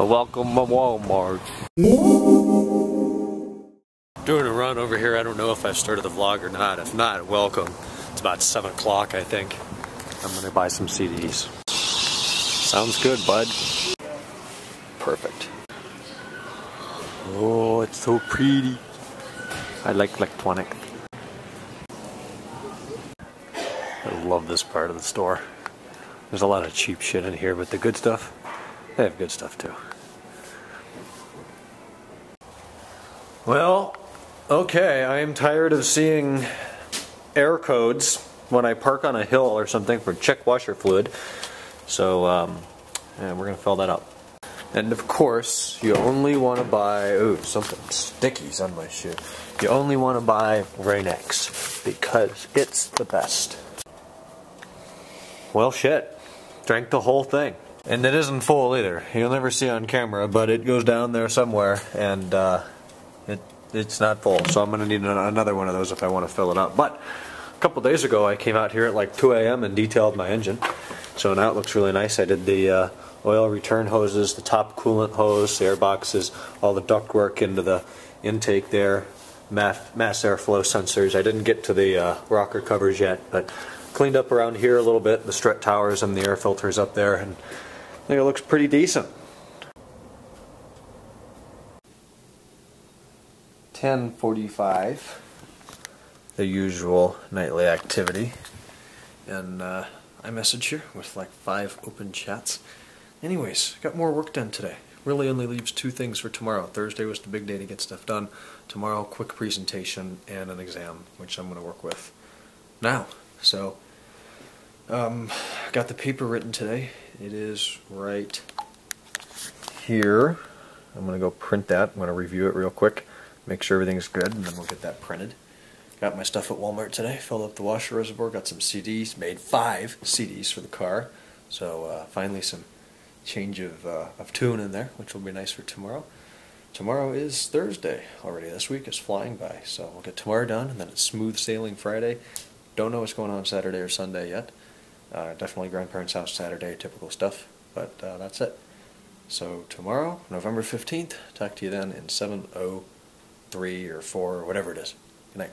Welcome to Walmart. Doing a run over here. I don't know if I started the vlog or not. If not, welcome. It's about 7 o'clock, I think. I'm gonna buy some CDs. Sounds good, bud. Perfect. Oh, it's so pretty. I like electronic. I love this part of the store. There's a lot of cheap shit in here, but the good stuff, they have good stuff too. Well, okay, I am tired of seeing air codes when I park on a hill or something for check washer fluid. So, um, yeah, we're gonna fill that up. And of course, you only want to buy, ooh, something sticky's on my shoe. You only want to buy Rain-X because it's the best. Well, shit. Drank the whole thing. And it isn't full either. You'll never see on camera, but it goes down there somewhere, and uh, it it's not full. So I'm gonna need another one of those if I want to fill it up. But a couple days ago, I came out here at like 2 a.m. and detailed my engine. So now it looks really nice. I did the uh, oil return hoses, the top coolant hose, the air boxes, all the duct work into the intake there, mass, mass airflow sensors. I didn't get to the uh, rocker covers yet, but cleaned up around here a little bit, the strut towers and the air filters up there, and I think it looks pretty decent. 1045, the usual nightly activity, and uh, message here with like five open chats. Anyways, got more work done today. Really only leaves two things for tomorrow. Thursday was the big day to get stuff done. Tomorrow, quick presentation and an exam, which I'm going to work with now. So, um, got the paper written today. It is right here. I'm going to go print that. I'm going to review it real quick, make sure everything's good, and then we'll get that printed. Got my stuff at Walmart today, filled up the washer reservoir, got some CDs, made five CDs for the car. So uh, finally some change of, uh, of tune in there, which will be nice for tomorrow. Tomorrow is Thursday already. This week is flying by. So we'll get tomorrow done, and then it's smooth sailing Friday. Don't know what's going on Saturday or Sunday yet. Uh, definitely grandparents' house Saturday, typical stuff. But uh, that's it. So tomorrow, November 15th, talk to you then in 703 or 4 or whatever it is. Good night.